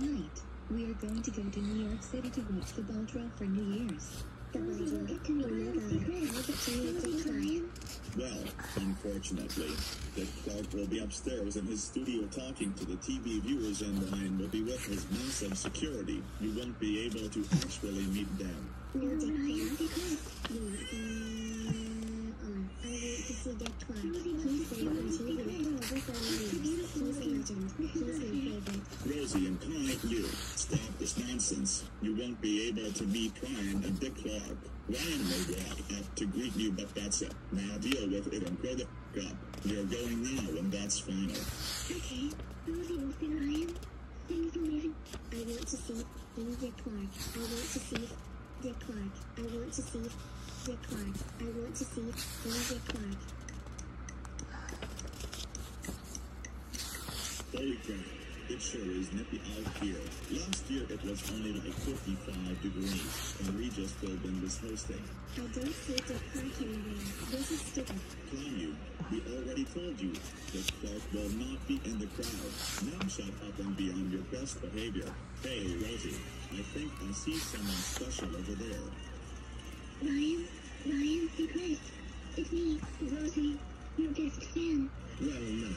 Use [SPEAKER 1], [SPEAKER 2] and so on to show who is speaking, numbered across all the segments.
[SPEAKER 1] Hey kids, tonight, we are going to go to New York City to watch the ball drop for New Year's.
[SPEAKER 2] But why do get to meet my God? I get to meet Dick Clark.
[SPEAKER 3] Well, unfortunately, Dick Clark will be upstairs in his studio talking to the TV viewers and Ryan will be with his massive security. You won't be able to actually meet them.
[SPEAKER 2] No, Dick Clark. You want, on. I uh, want to see Dick Clark. He's great
[SPEAKER 3] Rosie and Kai, you stop this nonsense. You won't be able to meet Ryan and Dick Clark. Ryan may walk up to greet you, but that's it. Now deal with it and grow the f- up. You're going now, and that's final.
[SPEAKER 2] Okay. Rosie will see Ryan. Thanks leaving. I want to see Dick Clark. I want to see Dick Clark. I want to see Dick Clark. I want to see Dick Clark.
[SPEAKER 3] Holy crap. It sure is nippy out here. Last year it was only like 55 degrees, and we just opened this hosting.
[SPEAKER 2] I don't see Dick Clark anywhere. This is stupid.
[SPEAKER 3] You, we already told you that Clark will not be in the crowd. Now shut up and be on your best behavior. Hey, Rosie, I think I see someone special over there.
[SPEAKER 2] Ryan? Ryan? Dick Clark. It's me, Rosie, your best fan.
[SPEAKER 4] Well, now,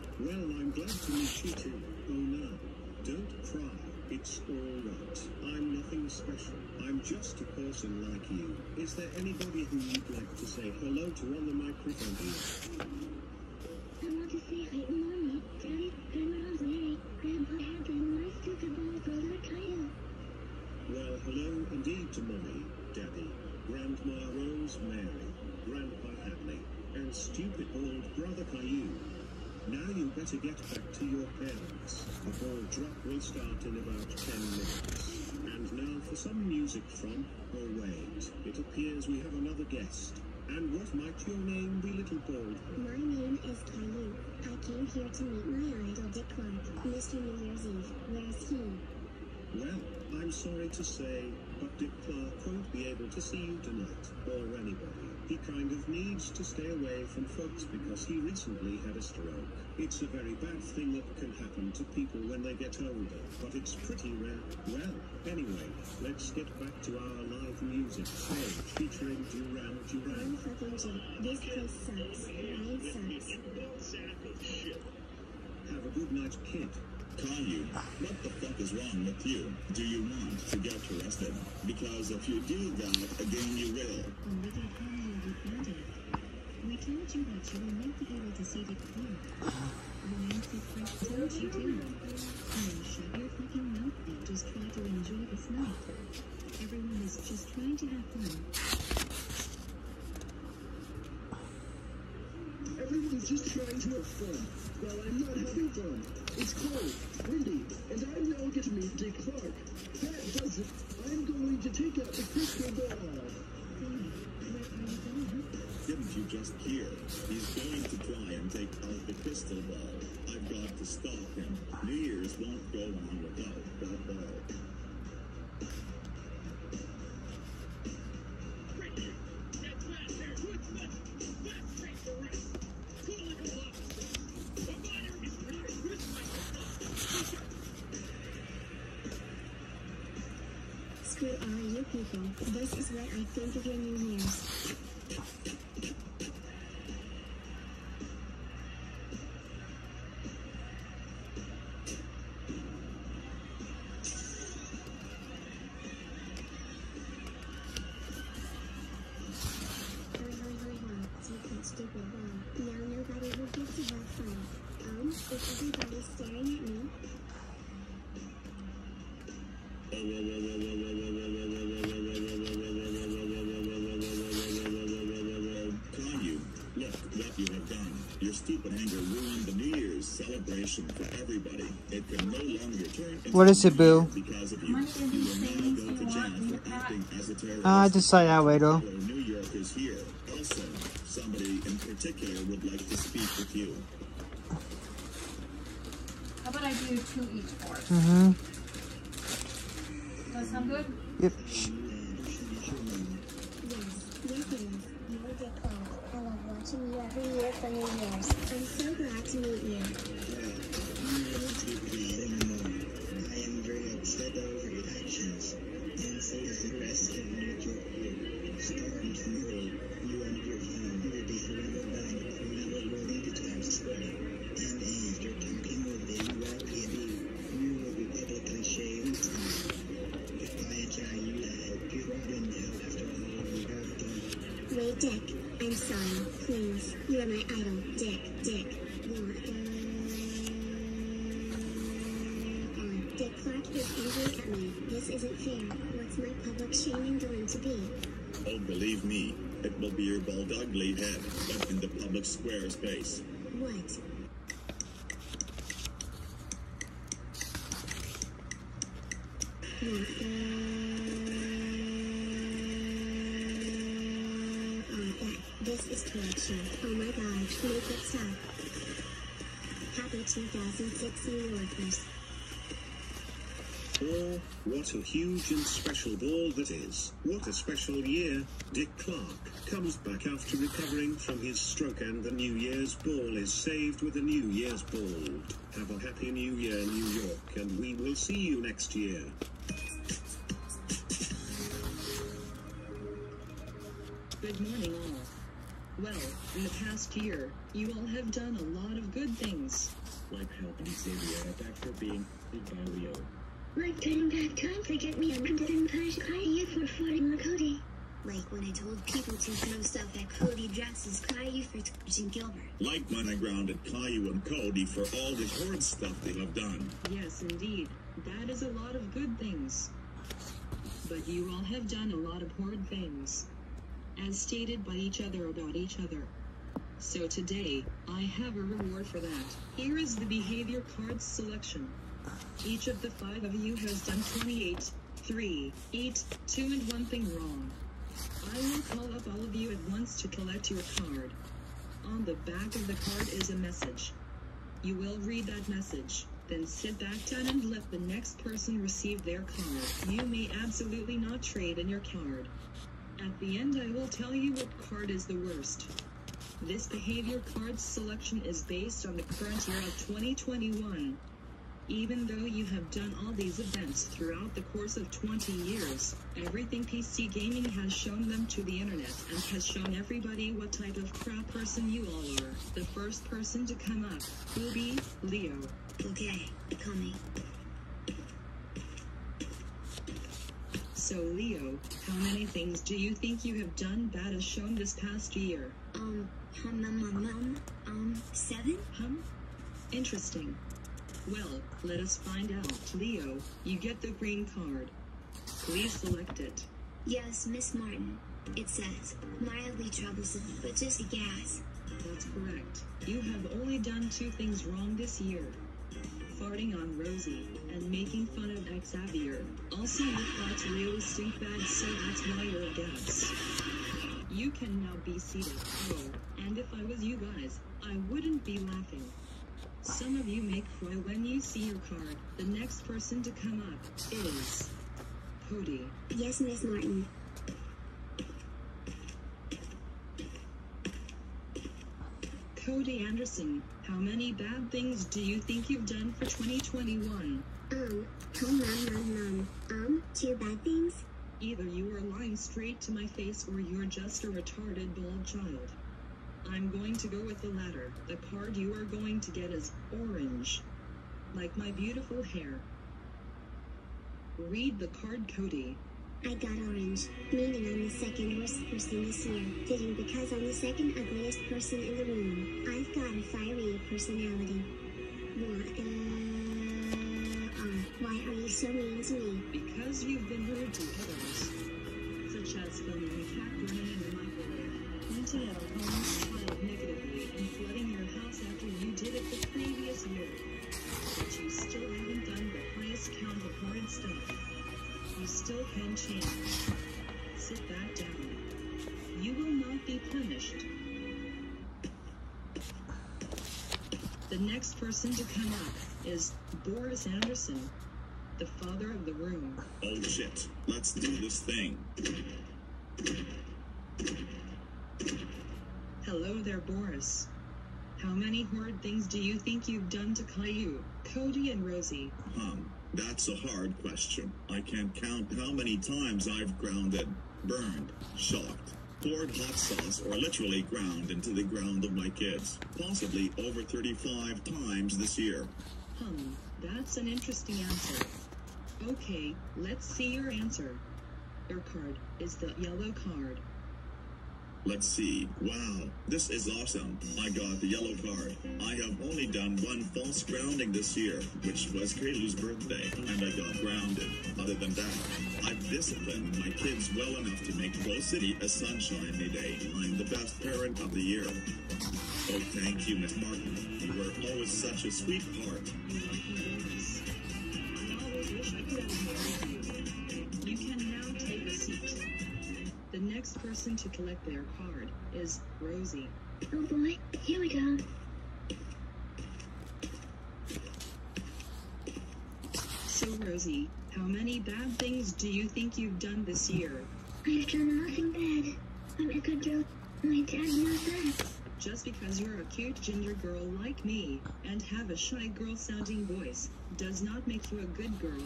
[SPEAKER 4] Well, I'm glad to meet you too. Oh, now, don't cry. It's all right. I'm nothing special. I'm just a person like you. Is there anybody who you'd like to say hello to on the microphone here?
[SPEAKER 2] I want to say hi to Mommy, Daddy, Grandma Rosemary, Grandpa Hadley, and my stupid little brother Kyle.
[SPEAKER 4] Well, hello indeed to Mommy, Daddy, Grandma Rosemary, Grandpa Hadley, and stupid old brother Caillou. Now you better get back to your parents. The ball drop will start in about 10 minutes. And now for some music from, oh wait, it appears we have another guest. And what might your name be, little bald?
[SPEAKER 2] My name is Caillou. I came here to meet my idol Dick Clark, Mr. New Year's Eve. Where's he?
[SPEAKER 4] Well, I'm sorry to say, but Dick Clark won't be able to see you tonight, or anybody. He kind of needs to stay away from folks because he recently had a stroke. It's a very bad thing that can happen to people when they get older, but it's pretty rare. Well, anyway, let's get back to our live music stage featuring Duran Duran.
[SPEAKER 2] This place sucks. Ryan sucks.
[SPEAKER 4] Have a good night, kid.
[SPEAKER 3] Caillou, what the fuck is wrong with you? Do you want to get arrested? Because if you do that, again you will.
[SPEAKER 1] You. We told you that you will not be able to see the Clark. Ryan Dick Clark told you to. Oh, shut your fucking mouth and just try to enjoy this night. Everyone is just trying to have fun.
[SPEAKER 5] Everyone's just trying to have fun. Well, I'm not having fun. It's cold, windy, and I'm now get to meet Dick Clark. That does it. I'm going to take out the crystal ball.
[SPEAKER 1] Going?
[SPEAKER 3] Didn't you just hear? He's going to try and take out the crystal ball. I've got to stop him. New Year's won't go on without that ball.
[SPEAKER 2] Screw all you people. This is what I think of your New Year's.
[SPEAKER 3] Acting as a terrorist.
[SPEAKER 6] Uh, just say that way though.
[SPEAKER 3] Fellow New Yorkers here. Also, somebody in particular would like to speak with you.
[SPEAKER 7] How about I do two each for us?
[SPEAKER 6] Mm-hmm.
[SPEAKER 7] Does that sound good?
[SPEAKER 6] Yep.
[SPEAKER 2] Yes, yes it is. You're Dick I love watching you every year for New Year's. I'm so glad to meet you. What's my public shaming going to be?
[SPEAKER 3] Oh, believe me, it will be your bald ugly head, but in the public square space.
[SPEAKER 2] What? This is torture. Oh my god, make it stop. Happy 2006 New
[SPEAKER 4] Oh, what a huge and special ball that is. What a special year. Dick Clark comes back after recovering from his stroke and the New Year's ball is saved with a New Year's ball. Have a happy New Year, New York, and we will see you next year.
[SPEAKER 8] Good morning, all. Well, in the past year, you all have done a lot of good things.
[SPEAKER 9] like helping Xavier after being hit by Leo.
[SPEAKER 2] Like turning back time to get me a and punish Caillou for farting on Cody. Like when I told people to throw stuff at Cody dressed as Caillou for touching Gilbert.
[SPEAKER 3] Like when I grounded Caillou and Cody for all the horrid stuff they have done.
[SPEAKER 8] Yes, indeed. That is a lot of good things. But you all have done a lot of horrid things. As stated by each other about each other. So today, I have a reward for that. Here is the behavior cards selection. Each of the five of you has done 28, 3, 8, 2 and 1 thing wrong. I will call up all of you at once to collect your card. On the back of the card is a message. You will read that message, then sit back down and let the next person receive their card. You may absolutely not trade in your card. At the end, I will tell you what card is the worst. This behavior card selection is based on the current year of 2021. Even though you have done all these events throughout the course of 20 years, everything PC Gaming has shown them to the internet and has shown everybody what type of crap person you all are. The first person to come up will be Leo.
[SPEAKER 2] Okay, coming.
[SPEAKER 8] So, Leo, how many things do you think you have done bad as shown this past year?
[SPEAKER 2] Um, hum, um, um, um, um, seven?
[SPEAKER 8] Hum? Interesting. Well, let us find out. Leo, you get the green card. Please select it.
[SPEAKER 2] Yes, Miss Martin. It says, mildly troublesome, but just a gas.
[SPEAKER 8] That's correct. You have only done two things wrong this year. Farting on Rosie and making fun of Xavier. Also, you thought Leo was stink bad, so that's why you're a gas. You can now be seated. Oh, and if I was you guys, I wouldn't be laughing. Some of you make cry when you see your card. The next person to come up is Cody.
[SPEAKER 2] Yes, Miss Martin.
[SPEAKER 8] Cody Anderson, how many bad things do you think you've done for 2021?
[SPEAKER 2] Um, hum, um, um, um, um, two bad things?
[SPEAKER 8] Either you are lying straight to my face or you're just a retarded bald child. I'm going to go with the latter. The card you are going to get is orange. Like my beautiful hair. Read the card, Cody.
[SPEAKER 2] I got orange, meaning I'm the second worst person this year. Fitting because I'm the second ugliest person in the room. I've got a fiery personality. What, uh, uh, why are you so mean to me?
[SPEAKER 8] Because you've been rude to others, such as filming a cat in the microwave, pointing at a homeless child negatively and flooding your house after you did it the previous year. But you still haven't done the highest count of horrid stuff. You still can change. Sit back down. You will not be punished. The next person to come up is Boris Anderson, the father of the room.
[SPEAKER 3] Oh shit, let's do this thing.
[SPEAKER 8] Hello there, Boris. How many horrid things do you think you've done to Caillou, Cody, and Rosie?
[SPEAKER 3] Hum. That's a hard question. I can't count how many times I've grounded, burned, shocked, poured hot sauce, or literally ground into the ground of my kids. Possibly over 35 times this year.
[SPEAKER 8] Hum, that's an interesting answer. Okay, let's see your answer. Your card is the yellow card.
[SPEAKER 3] Let's see. Wow, this is awesome. I got the yellow card. I have only done one false grounding this year, which was Caillou's birthday, and I got grounded. Other than that, I've disciplined my kids well enough to make Rose City a sunshiny day. I'm the best parent of the year. Oh, thank you, Miss Martin. You were always such a sweetheart.
[SPEAKER 8] You can now take a seat. The next person to collect their card is Rosie.
[SPEAKER 2] Oh boy, here we go.
[SPEAKER 8] So, Rosie, how many bad things do you think you've done this year?
[SPEAKER 2] I've done nothing bad. I'm a good girl. My dad knows that.
[SPEAKER 8] Just because you're a cute ginger girl like me and have a shy girl sounding voice does not make you a good girl.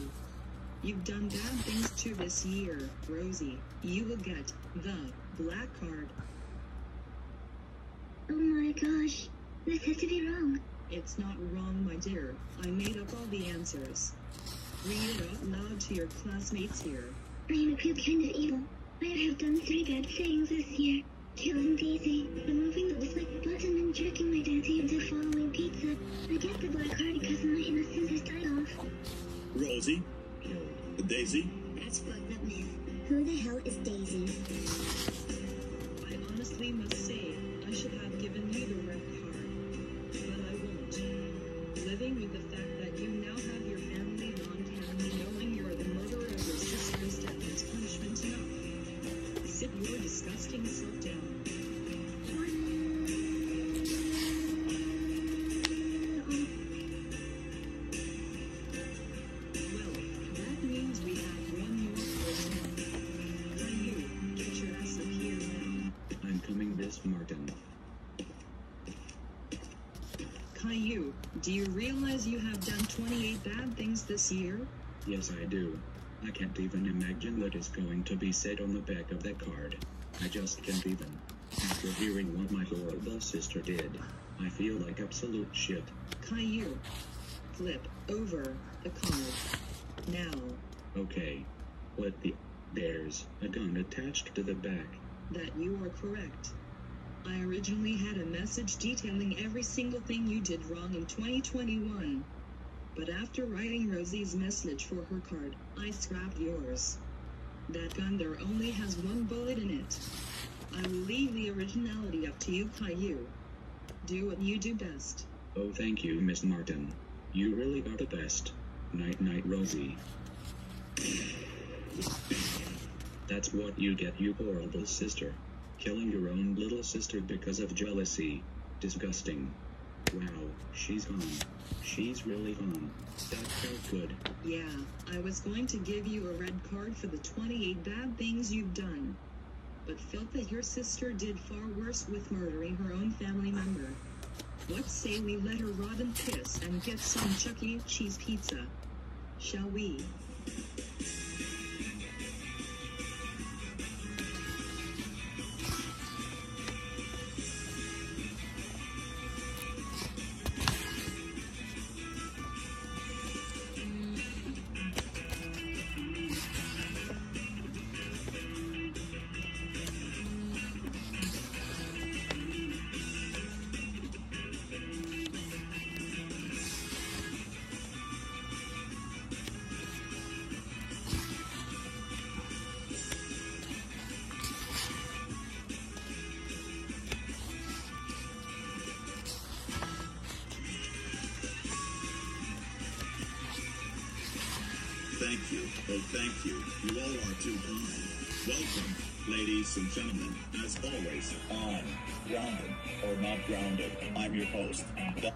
[SPEAKER 8] You've done bad things too this year, Rosie. You will get the black card.
[SPEAKER 2] Oh my gosh, this has to be wrong.
[SPEAKER 8] It's not wrong, my dear. I made up all the answers. Read it out loud to your classmates here.
[SPEAKER 2] I am a good kind of evil. I have done three bad things this year. Killing Daisy, removing the select button and tricking my daddy into following pizza. I get the black card because my innocence is died off.
[SPEAKER 3] Rosie? Daisy?
[SPEAKER 2] That's fucked up, man. Who the hell is Daisy?
[SPEAKER 8] I honestly must say, I should have given you the red card. But I won't. Living with the fact this year?
[SPEAKER 9] Yes, I do. I can't even imagine what is going to be said on the back of that card. I just can't even. After hearing what my horrible sister did, I feel like absolute shit.
[SPEAKER 8] Caillou, flip over the card. Now,
[SPEAKER 9] Okay. What the? There's a gun attached to the back.
[SPEAKER 8] that you are correct. I originally had a message detailing every single thing you did wrong in 2021. But after writing Rosie's message for her card, I scrapped yours. That gun there only has one bullet in it. I will leave the originality up to you, Caillou. Do what you do best.
[SPEAKER 9] Oh, thank you, Miss Martin. You really are the best. Night, night, Rosie. That's what you get, you horrible sister. Killing your own little sister because of jealousy. Disgusting. Wow, she's gone. She's really gone. That felt good.
[SPEAKER 8] Yeah, I was going to give you a red card for the 28 bad things you've done, but felt that your sister did far worse with murdering her own family member. What say we let her rot and piss and get some Chuck E. Cheese pizza? Shall we?
[SPEAKER 3] Thank you. Oh, thank you. You all are too kind. Welcome, ladies and gentlemen. As always, on Grounded or Not Grounded, I'm your host. Doug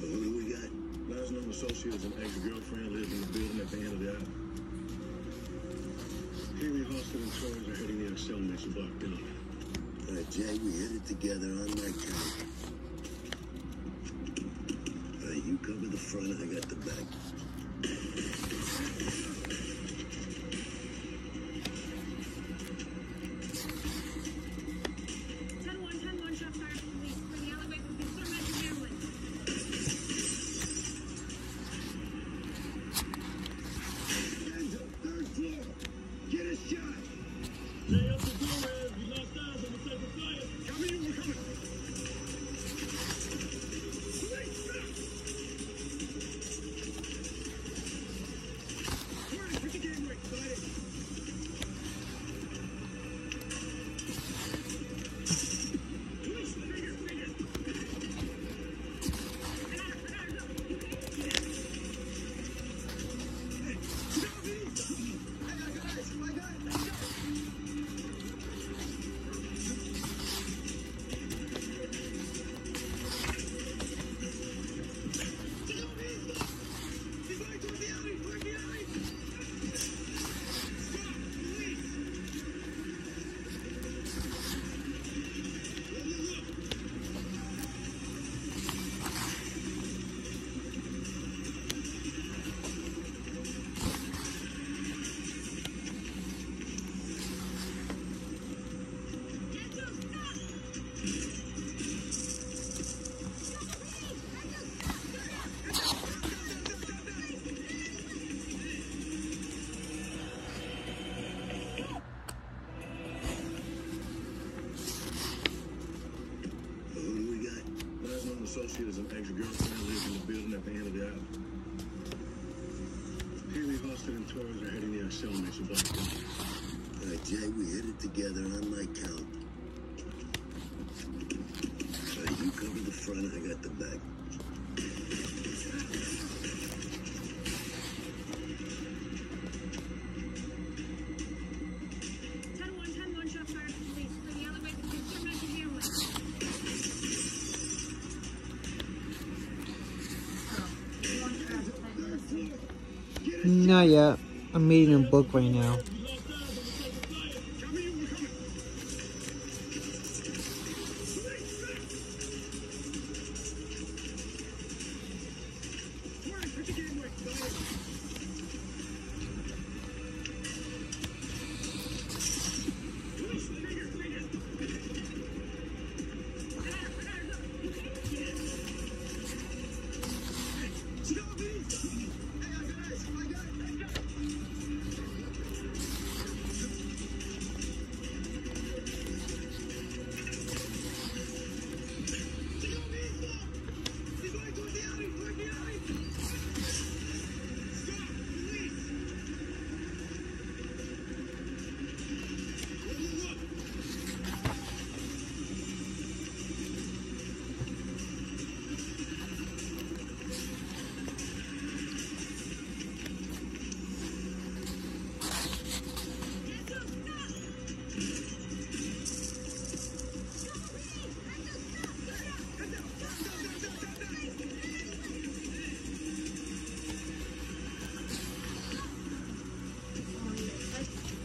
[SPEAKER 10] Who do we got? Last known associate is an ex-girlfriend lives in the building at the end of the aisle. Haley Hostin and Torres are heading the Excel next block down.
[SPEAKER 11] All right, Jay, we hit it together on my count. All right, you cover the
[SPEAKER 6] Not yet. I'm reading a book right now.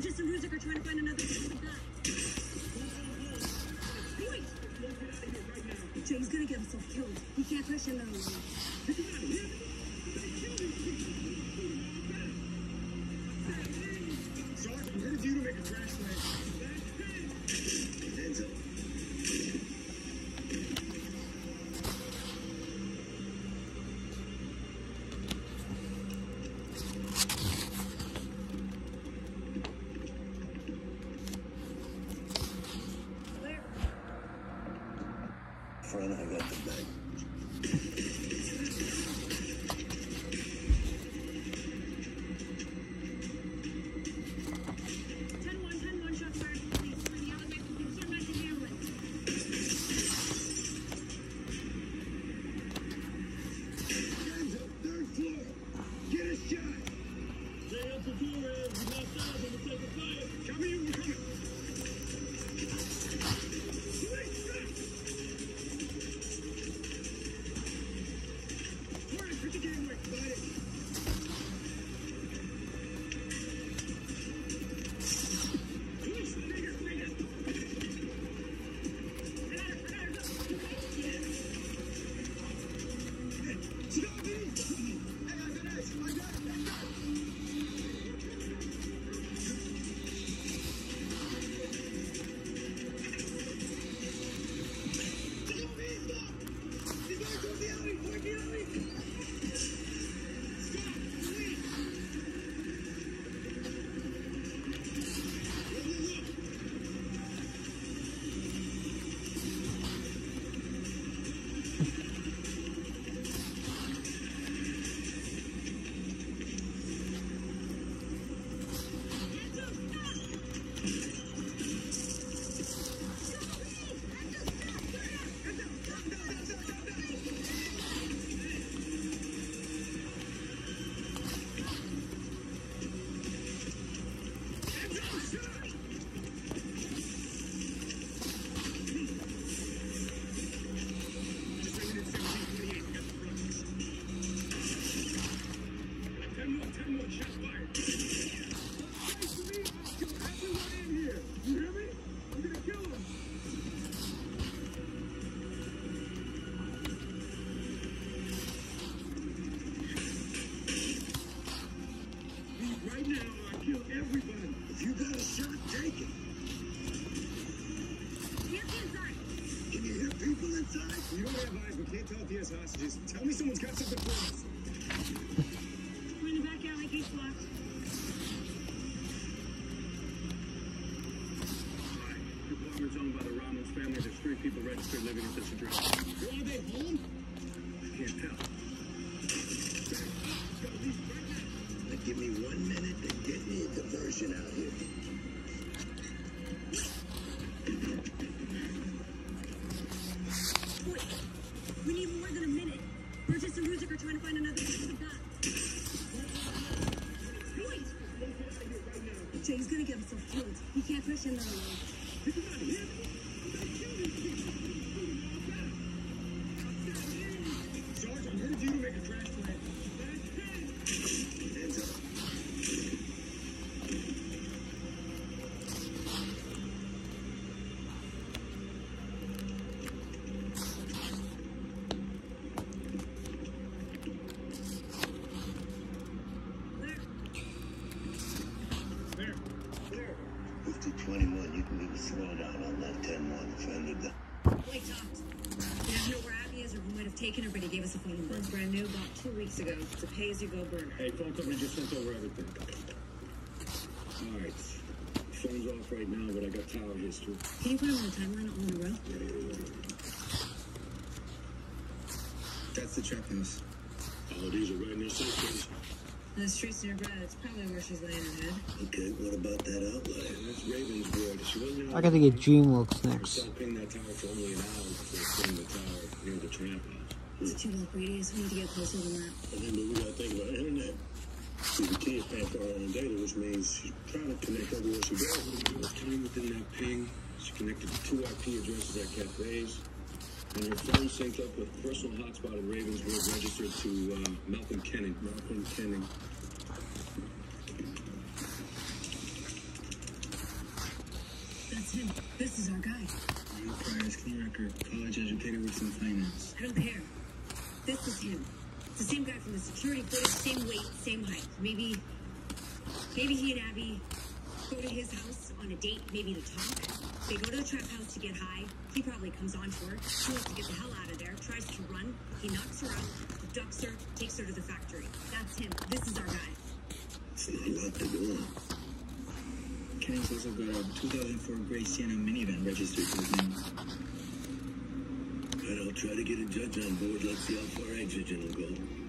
[SPEAKER 12] Burgess and Ruzek are trying to find another. Wait! Jay's gonna get himself killed. He can't push another one.
[SPEAKER 6] Sergeant, I'm to you to make a Front, I registered living in this address. Are they home? I can't tell. Now give me one minute to get me a diversion out here.
[SPEAKER 12] We need more than a minute. Burgess and Ruzek are trying to find another piece of that. Wait! Jay's gonna get himself killed. He can't push another one. Weeks ago. It's a pay-as-you-go burner.
[SPEAKER 6] Hey, phone company just sent over everything. All right. Phone's off right now, but I got tower history.
[SPEAKER 12] Can you put them on the timeline all in a row?
[SPEAKER 13] That's the trap house.
[SPEAKER 6] Oh, these are right near Sisters.
[SPEAKER 12] The street's nearby. It's probably where she's laying her head.
[SPEAKER 6] Okay, what about that outlier? That's Ravenswood. She wasn't
[SPEAKER 10] I gotta get DreamWorks next.
[SPEAKER 6] Stop ping that tower for only an hour before putting the tower near the trap house.
[SPEAKER 12] It's a two block radius. We need to get closer than that.
[SPEAKER 6] And then we gotta think about internet.
[SPEAKER 10] She's a key paying for her own data, which means she's trying to connect everywhere she goes.
[SPEAKER 14] Time within that ping, she connected to two IP addresses at cafes, and her phone synced up with personal hotspot at Ravenswood registered to uh, Malcolm Kenning.
[SPEAKER 10] Malcolm Kenning.
[SPEAKER 12] That's him. This is our guy.
[SPEAKER 14] No priors, clean record, college educated with some finance.
[SPEAKER 12] I don't care. This is him. It's the same guy from the security footage, same weight, same height. Maybe, maybe he and Abby go to his house on a date, maybe to talk. They go to the trap house to get high. He probably comes on to her. She wants to get the hell out of there, tries to run. He knocks her out, abducts her, takes her to the factory. That's him. This is our guy.
[SPEAKER 15] See, I locked the door.
[SPEAKER 14] Kenning's also got a 2004 gray Sienna minivan registered to his name.
[SPEAKER 15] I'll try to get a judge on board. Let's see how far Exogen will go.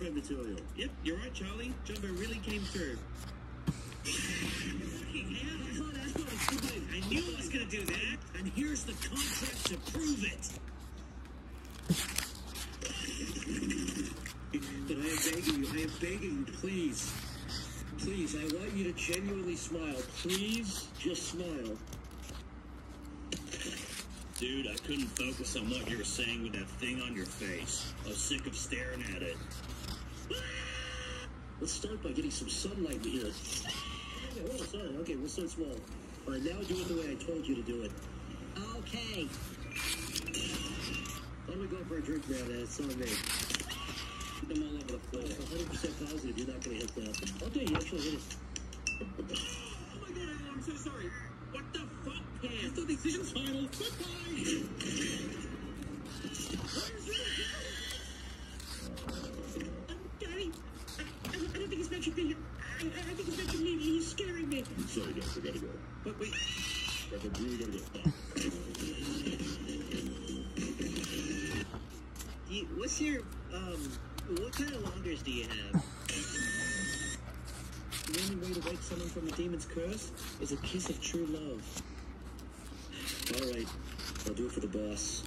[SPEAKER 5] Material.
[SPEAKER 14] Yep, you're right, Charlie. Jumbo really came through. Fucking hell.
[SPEAKER 5] That's not a good
[SPEAKER 14] I knew I was gonna do that.
[SPEAKER 5] And here's the contract to prove it. But I am begging you, I am begging you, please. Please, I want you to genuinely smile. Please, just smile.
[SPEAKER 3] Dude, I couldn't focus on what you were saying with that thing on your face. I was sick of staring at it.
[SPEAKER 5] Let's start by getting some sunlight in here. Okay, well, sorry. Okay, we'll start small. All right, now do it the way I told you to do it.
[SPEAKER 12] Okay.
[SPEAKER 5] Why don't we go for a drink, man? It's on me.
[SPEAKER 14] Put them all over the floor.
[SPEAKER 5] 100% positive you're not going to hit that. Okay, you actually hit it.
[SPEAKER 14] Oh my god, I'm so sorry. What the fuck, Pam? I thought the decision's final. Goodbye.
[SPEAKER 12] Daddy, I, I, I don't I. He's scaring me.
[SPEAKER 15] Sorry.
[SPEAKER 14] But wait,
[SPEAKER 16] what's your, um, what kind of loggers do you have?
[SPEAKER 5] The only way to wake someone from a demon's curse is a kiss of true love. All right, I'll do it for the boss.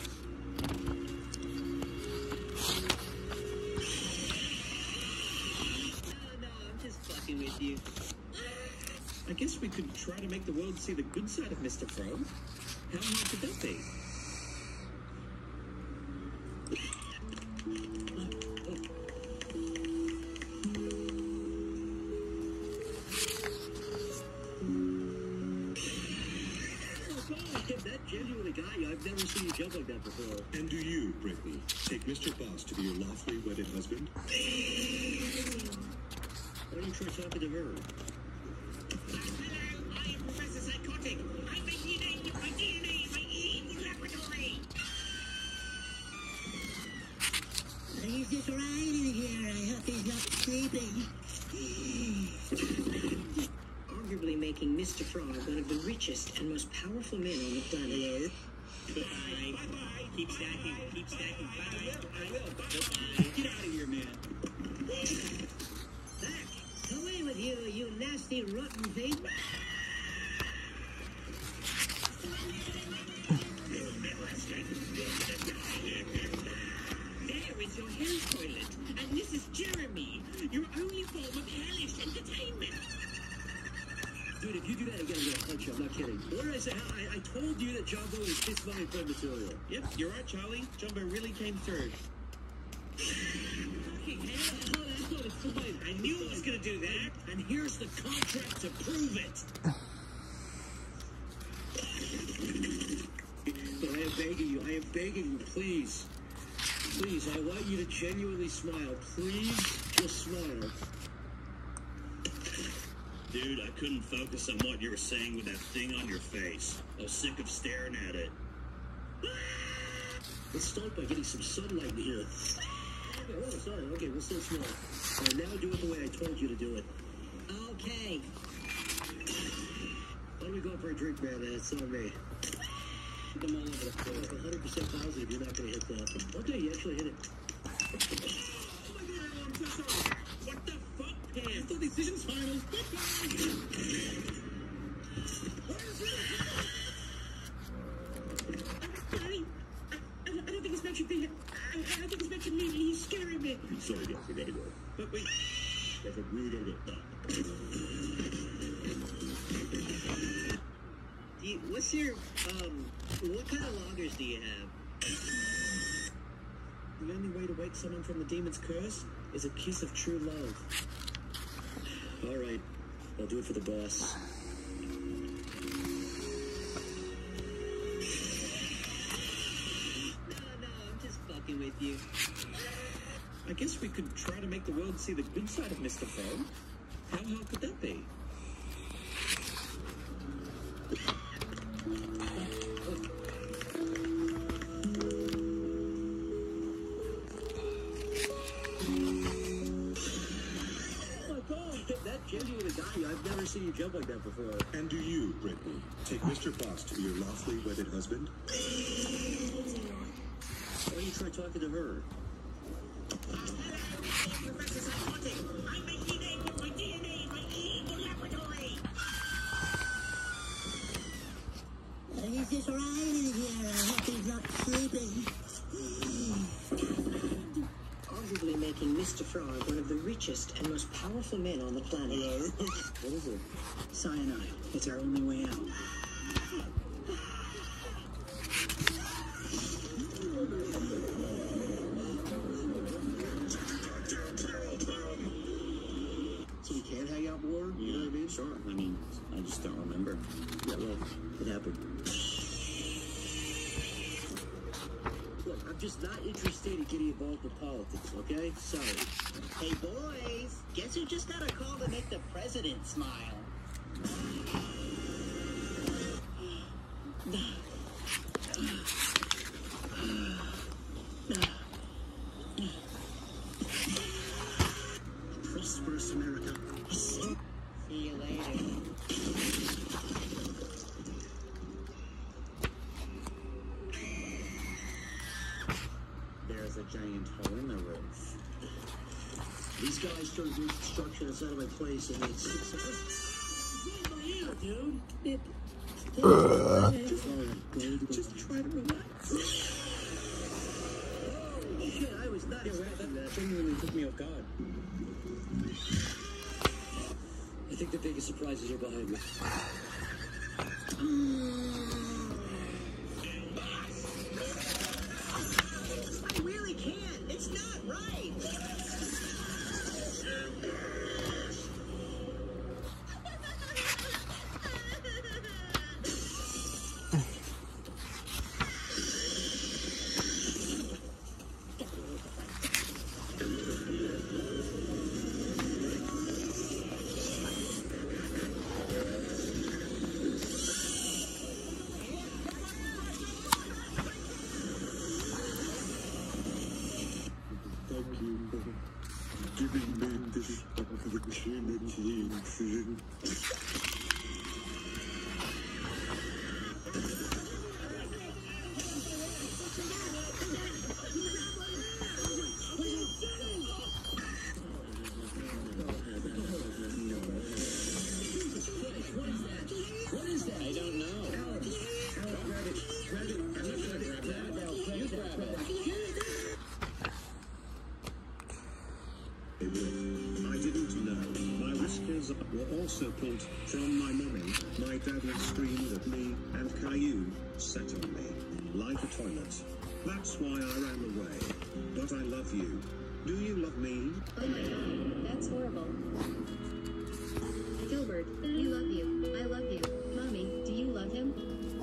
[SPEAKER 14] I guess we could try to make the world see the good side of Mr. Fro. How hard could that be?
[SPEAKER 5] Oh, that genuinely you. I've never seen you jump like that before.
[SPEAKER 10] And do you, Brittany, take Mr. Boss to be your lawfully wedded husband?
[SPEAKER 5] Why don't you try talking to her?
[SPEAKER 17] Powerful men on the planet.
[SPEAKER 14] Bye. Bye-bye. Keep stacking. Keep stacking. By the way, I will. Bye. Get out of here, man.
[SPEAKER 15] Back. Away with you, you nasty rotten thing.
[SPEAKER 18] Charlie. Jumbo really came through.
[SPEAKER 14] Fucking hell, that's not a sign. I knew I was gonna do that, and here's the contract to prove it.
[SPEAKER 5] But I am begging you, I am begging you, please. Please, I want you to genuinely smile. Please, just smile.
[SPEAKER 18] Dude, I couldn't focus on what you were saying with that thing on your face. I was sick of staring at it.
[SPEAKER 5] Let's start by getting some sunlight in here. Oh, sorry. Okay, we'll still small. Right, now do it the way I told you to do it.
[SPEAKER 15] Okay.
[SPEAKER 5] Why don't we go for a drink, man? It's on me. Them all over the floor. I'm 100% positive you're not going to hit that. Okay, you actually hit it.
[SPEAKER 14] Oh my god, I'm so sorry. What the fuck, decision's final. Daddy, I, I, I don't think it's meant to be. I, I don't think it's meant to me. He's
[SPEAKER 3] Sorry, guys, I gotta go.
[SPEAKER 14] But wait,
[SPEAKER 3] Guys, I really gotta go.
[SPEAKER 15] You, what's your, um, what kind of loggers do you have?
[SPEAKER 5] The only way to wake someone from the demon's curse is a kiss of true love. All right, I'll do it for the boss.
[SPEAKER 15] No, no, I'm just fucking with you.
[SPEAKER 18] I guess we could try to make the world see the good side of Mr. Frog. How hard could that be?
[SPEAKER 5] Oh my god, that genuinely. I've never seen you jump like that before.
[SPEAKER 19] And do you, Brittany, take Mr. Fox to be your lawfully wedded husband?
[SPEAKER 5] Why don't you try talking to her?
[SPEAKER 15] Right in here. I hope he's not sleeping. Arguably making Mr. Frog one of the richest and most powerful men on the planet.
[SPEAKER 5] What is it?
[SPEAKER 15] Cyanide. It's our only way out.
[SPEAKER 5] It happened. Look, I'm just not interested in getting involved with politics, okay? Sorry.
[SPEAKER 15] Hey, boys. Guess who just got a call to make the president smile?
[SPEAKER 18] Genuinely took me off guard.
[SPEAKER 5] I think the biggest surprises are behind me.
[SPEAKER 4] were from my mummy. My daddy screamed at me, and Caillou sat on me like a toilet. That's why I ran away. But I love you. Do you love me?
[SPEAKER 1] Oh my god, that's horrible. Gilbert, we love you. I love you. Mommy, do you love him?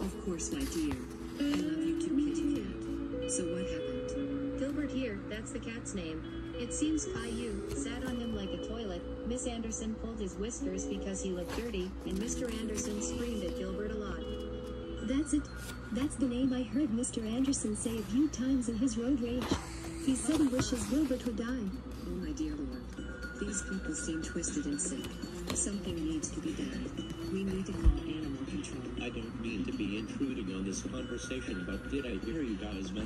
[SPEAKER 15] Of course, my dear. I love you too, kitty cat. So what happened?
[SPEAKER 1] Gilbert here, that's the cat's name. It seems Caillou sat on him like a toilet. Miss Anderson pulled his whiskers because he looked dirty, and Mr. Anderson screamed at Gilbert a lot.
[SPEAKER 20] That's it. That's the name I heard Mr. Anderson say a few times in his road rage. He said he wishes Gilbert would die.
[SPEAKER 15] Oh, my dear Lord. These people seem twisted and sick. Something needs to be done. We need to call animal control.
[SPEAKER 18] I don't mean to be intruding on this conversation, but did I hear you guys mention